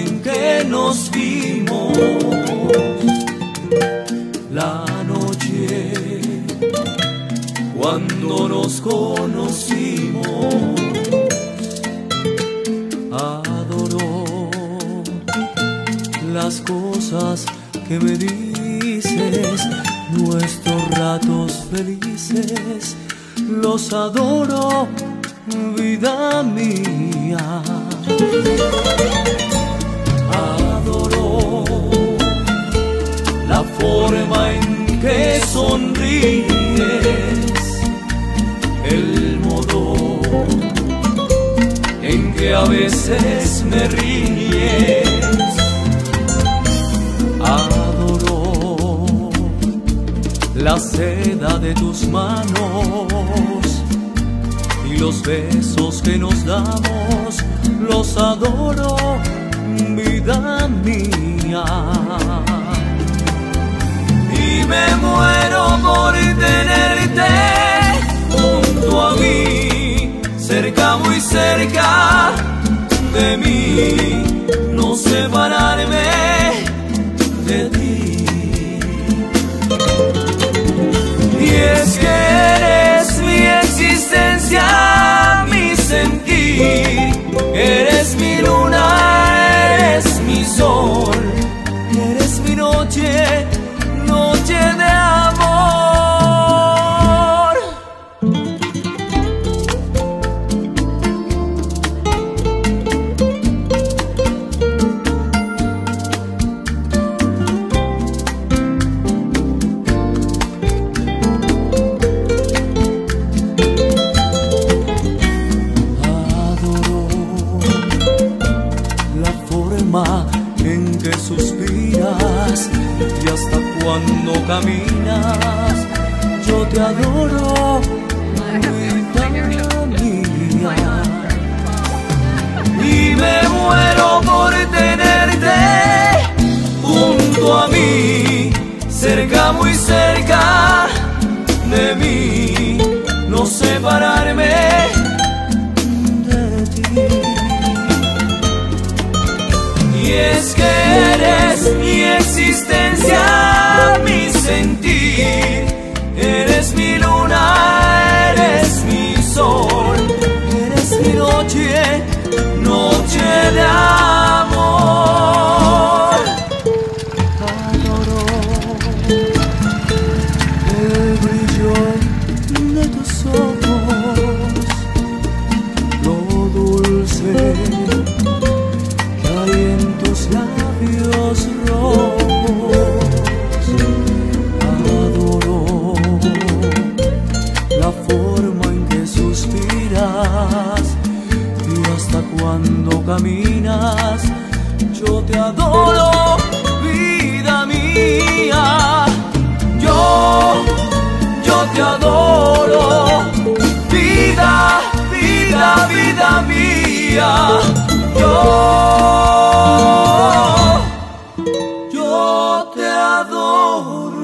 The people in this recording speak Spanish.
en que nos vimos la noche cuando nos conocimos. Adoro las cosas que me dices nuestros ratos felices los adoro vida mía. La forma en que sonríes, el modo en que a veces me ríes. Adoro la seda de tus manos y los besos que nos damos, los adoro, vida mía cerca de mí, no separarme de ti. Y es que eres mi existencia, mi sentir, eres mi en que suspiras y hasta cuando caminas yo te adoro mía y me muero por tenerte junto a mí cerca muy cerca de mí. No separarme y es que eres mi existencia, mi sentir. Eres mi luna, eres mi sol. Eres mi noche, noche de amor. Adoro el brillo de tus ojos, labios rojos. Adoro la forma en que suspiras y hasta cuando caminas. Yo te adoro, vida mía. Yo, yo te adoro, vida, vida, vida mía. Yo te adoro.